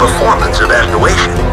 performance evaluation.